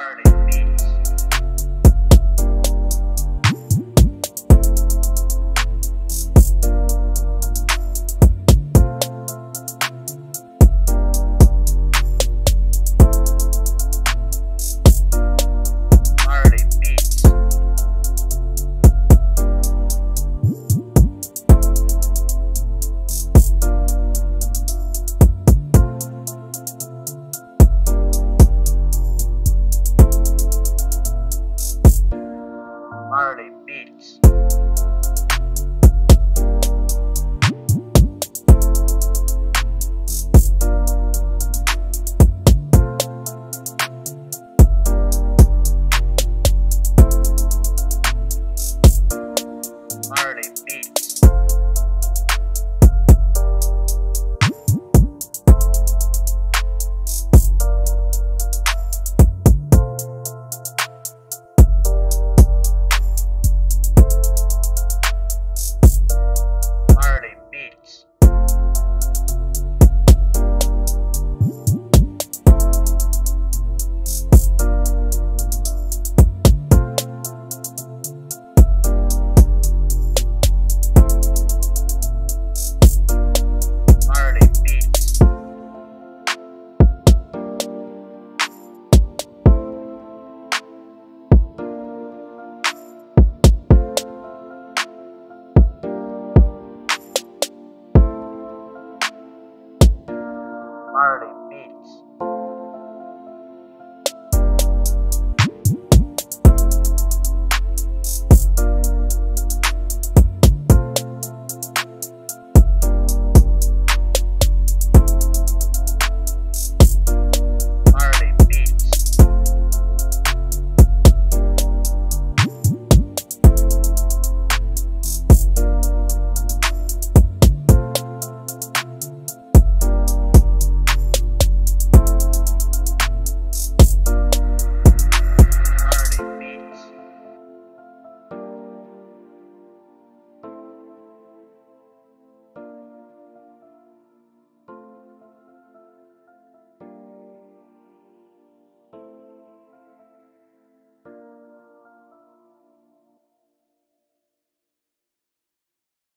Party. already already